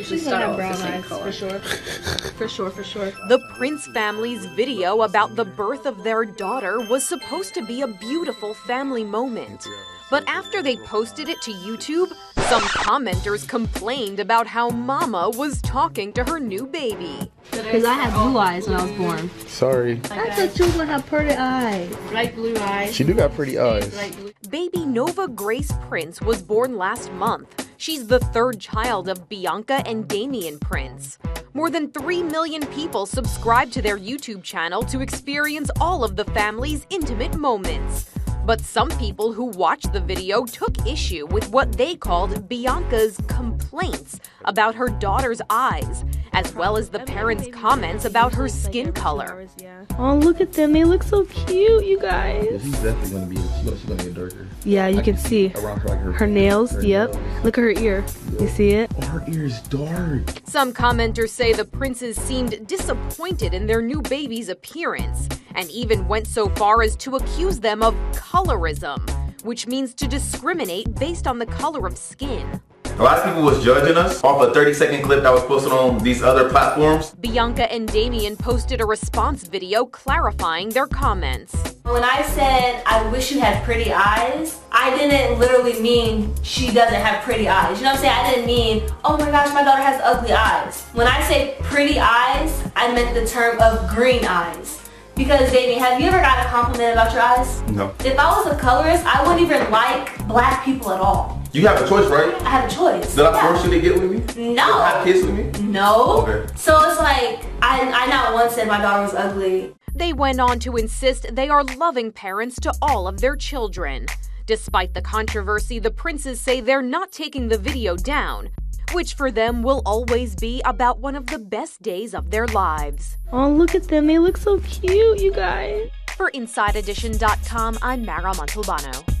usually She's start gonna off have the brown same eyes color. for sure. For sure, for sure. The Prince family's video about the birth of their daughter was supposed to be a beautiful family moment. But after they posted it to YouTube, some commenters complained about how Mama was talking to her new baby. Because I had blue eyes when I was born. Sorry. I thought you were gonna have pretty eyes. Light blue eyes. She do got pretty eyes. Light blue. Baby Nova Grace Prince was born last month. She's the third child of Biannca and Damien Prince. More than 3 million people subscribe to their YouTube channel to experience all of the family's intimate moments. But some people who watched the video took issue with what they called Biannca's complaints about her daughter's eyes, as well as the parents' comments about her skin color. Oh, look at them. They look so cute, you guys. She's definitely gonna be. She's gonna, she's get darker. Yeah, you I can see around her, like her, her nails. her Yep. nails. Look at her ear. You see it? Oh, her ear is dark. Some commenters say the princes seemed disappointed in their new baby's appearance, and even went so far as to accuse them of colorism, which means to discriminate based on the color of skin. A lot of people was judging us off a 30 second clip that was posted on these other platforms. Biannca and Damien posted a response video clarifying their comments. When I said I wish you had pretty eyes, I didn't literally mean she doesn't have pretty eyes. You know what I'm saying? I didn't mean, oh my gosh, my daughter has ugly eyes. When I say pretty eyes, I meant the term of green eyes. Because Damien, have you ever got a compliment about your eyes? No. If I was a colorist, I wouldn't even like black people at all. You have a choice, right? I have a choice. Did I Yeah. force you to get with me? No. Did I have kids with me? No. Okay. So it's like, I, I not once said my daughter was ugly. They went on to insist they are loving parents to all of their children. Despite the controversy, the princes say they're not taking the video down, which for them will always be about one of the best days of their lives. Oh, look at them. They look so cute, you guys. For InsideEdition.com, I'm Mara Montalbano.